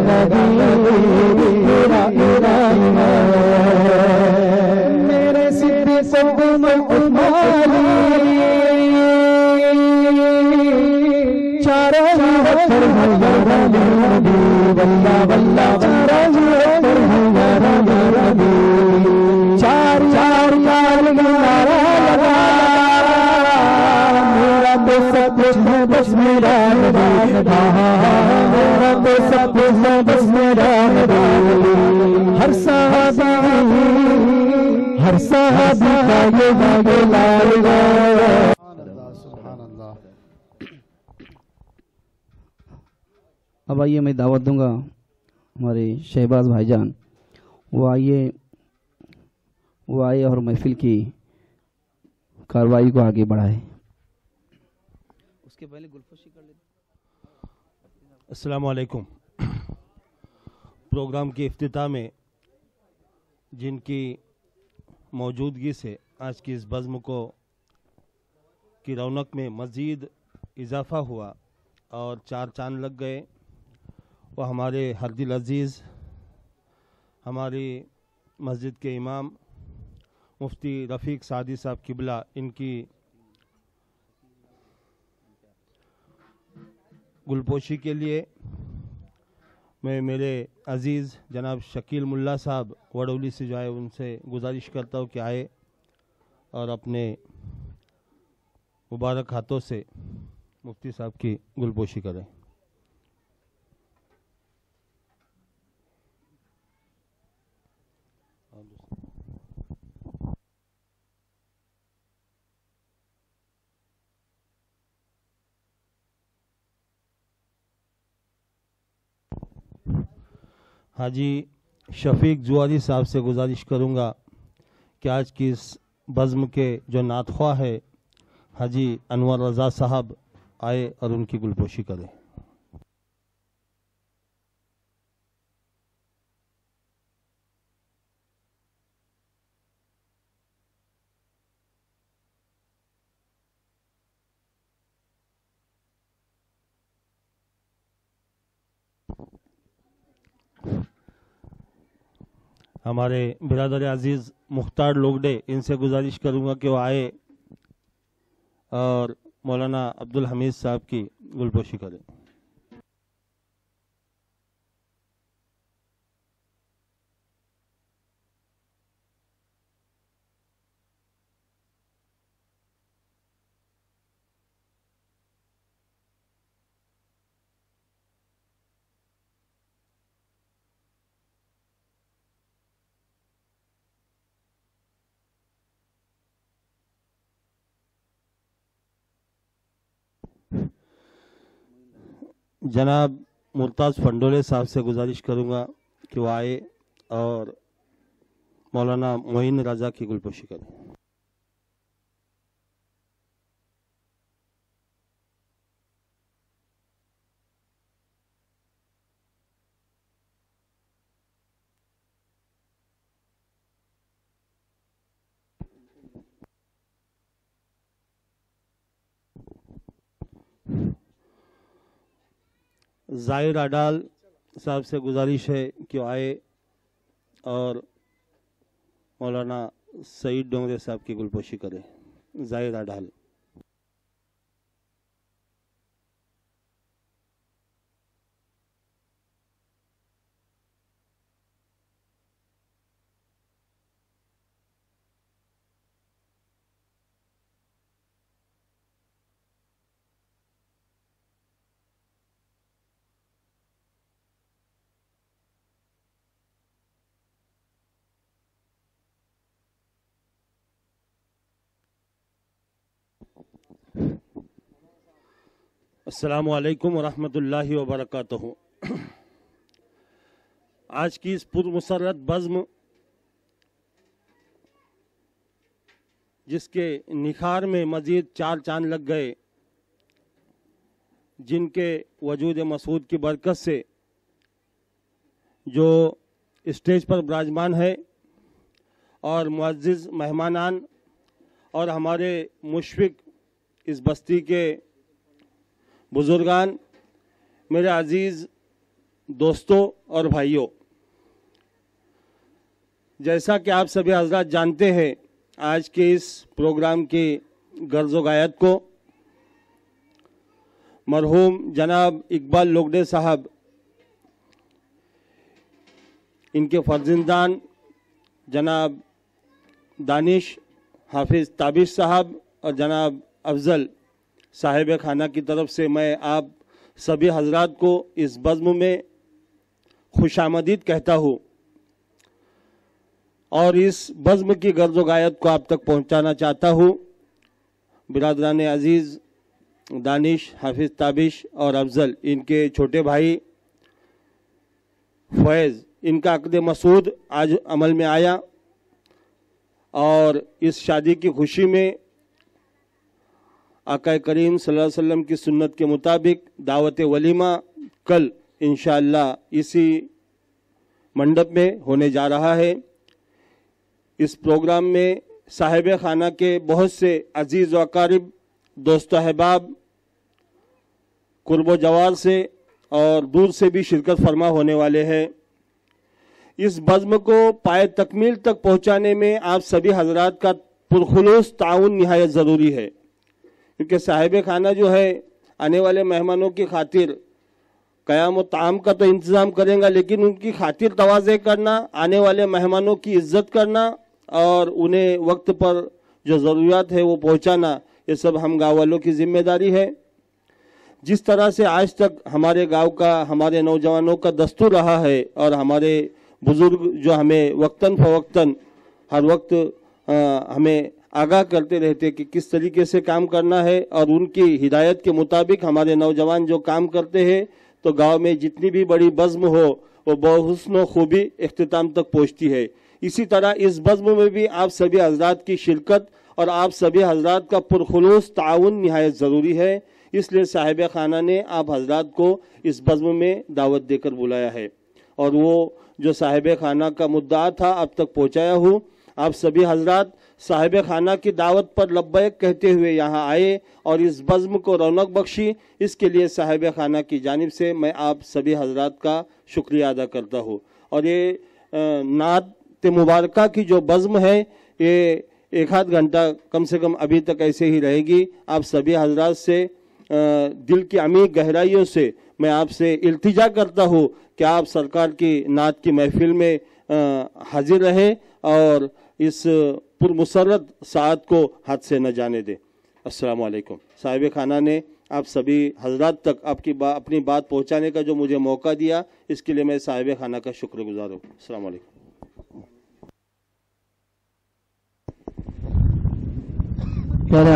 ಜಗದ اب آئیے میں دعوت دوں گا ہمارے شہباز بھائی جان۔ وہ آئیے، وہ آئے اور محفل کی کاروائی کو آگے بڑھائے اس کے پہلے گلفشی کر لیتے السلام علیکم۔ پروگرام کی افتتاح میں جن کی موجودگی سے آج کی اس بزم کو کی رونق میں مزید اضافہ ہوا اور چار چاند لگ گئے۔ وہ ہمارے ہر دل عزیز، ہماری مسجد کے امام مفتی رفیق سعدی صاحب قبلہ، ان کی گلپوشی کے لیے میں میرے عزیز جناب شکیل ملا صاحب وڈولی سے جو ہے ان سے گزارش کرتا ہوں کہ آئے اور اپنے مبارک ہاتھوں سے مفتی صاحب کی گلپوشی کریں۔ حاجی شفیق جواری صاحب سے گزارش کروں گا کہ آج کی اس بزم کے جو ناتخواہ ہے، حاجی انور رضا صاحب آئے اور ان کی گلپوشی کریں۔ ہمارے برادر عزیز مختار لوگڈے ان سے گزارش کروں گا کہ وہ آئے اور مولانا عبد الحمید صاحب کی گلپوشی کریں۔ جناب مرتاز فنڈولے صاحب سے گزارش کروں گا کہ وہ آئے اور مولانا معین رضا کی گلپوشی کریں۔ ظاہر اڈال صاحب سے گزارش ہے کہ وہ آئے اور مولانا سعید ڈونگرے صاحب کی گلپوشی کرے، ظاہر اڈال۔ السلام علیکم ورحمۃ اللہ وبرکاتہ۔ آج کی اس پر مسرت بزم، جس کے نکھار میں مزید چار چاند لگ گئے، جن کے وجود مسعود کی برکت سے جو اسٹیج پر براجمان ہے، اور معزز مہمانان اور ہمارے مشفق اس بستی کے بزرگان، میرے عزیز دوستوں اور بھائیوں، جیسا کہ آپ سبھی حضرات جانتے ہیں، آج کے اس پروگرام کی غرض و غایت کو، مرحوم جناب اقبال لوگڈے صاحب، ان کے فرزندان جناب دانش حافظ تابش صاحب اور جناب افضل صاحب خانہ کی طرف سے میں آپ سبھی حضرات کو اس بزم میں خوش آمدید کہتا ہوں اور اس بزم کی غرض و غایت کو آپ تک پہنچانا چاہتا ہوں۔ برادران عزیز، دانش، حافظ تابش اور افضل، ان کے چھوٹے بھائی فیض، ان کا عقد مسعود آج عمل میں آیا اور اس شادی کی خوشی میں آقا کریم صلی اللہ علیہ وسلم کی سنت کے مطابق دعوت ولیمہ کل انشاءاللہ اسی منڈپ میں ہونے جا رہا ہے۔ اس پروگرام میں صاحب خانہ کے بہت سے عزیز و اقارب، دوست و احباب، قرب و جوار سے اور دور سے بھی شرکت فرما ہونے والے ہیں۔ اس بزم کو پائے تکمیل تک پہنچانے میں آپ سبھی حضرات کا پرخلوص تعاون نہایت ضروری ہے۔ کیونکہ صاحب خانہ جو ہے، آنے والے مہمانوں کی خاطر قیام و تعام کا تو انتظام کریں گا، لیکن ان کی خاطر توازے کرنا، آنے والے مہمانوں کی عزت کرنا اور انہیں وقت پر جو ضروریات ہے وہ پہنچانا، یہ سب ہم گاؤں والوں کی ذمہ داری ہے۔ جس طرح سے آج تک ہمارے گاؤں کا، ہمارے نوجوانوں کا دستور رہا ہے اور ہمارے بزرگ جو ہمیں وقتاً فوقتاً ہر وقت ہمیں آگاہ کرتے رہتے کہ کس طریقے سے کام کرنا ہے اور ان کی ہدایت کے مطابق ہمارے نوجوان جو کام کرتے ہیں، تو گاؤں میں جتنی بھی بڑی بزم ہو، وہ بحسن و خوبی اختتام تک پہنچتی ہے۔ اسی طرح اس بزم میں بھی آپ سبھی حضرات کی شرکت اور آپ سبھی حضرات کا پرخلوص تعاون نہایت ضروری ہے۔ اس لیے صاحب خانہ نے آپ حضرات کو اس بزم میں دعوت دے کر بلایا ہے۔ اور وہ جو صاحب خانہ کا مدعا تھا، اب تک پہنچایا ہوں۔ آپ سبھی حضرات صاحب خانہ کی دعوت پر لبیک کہتے ہوئے یہاں آئے اور اس بزم کو رونق بخشی۔ اس کے لیے صاحب خانہ کی جانب سے میں آپ سبھی حضرات کا شکریہ ادا کرتا ہوں۔ اور یہ نعت مبارکہ کی جو بزم ہے، یہ ایک آدھ گھنٹہ کم سے کم ابھی تک ایسے ہی رہے گی۔ آپ سبھی حضرات سے دل کی عمیق گہرائیوں سے میں آپ سے التجا کرتا ہوں کہ آپ سرکار کی نعت کی محفل میں حاضر رہیں۔ اور اس پرمسرت سعد کو ہاتھ سے نہ جانے دیں۔ السلام علیکم۔ صاحب خانہ نے آپ سبھی حضرات تک آپ کی با، اپنی بات پہنچانے کا جو مجھے موقع دیا، اس کے لیے میں صاحب خانہ کا شکر گزار ہوں۔ السلام علیکم۔ یعنی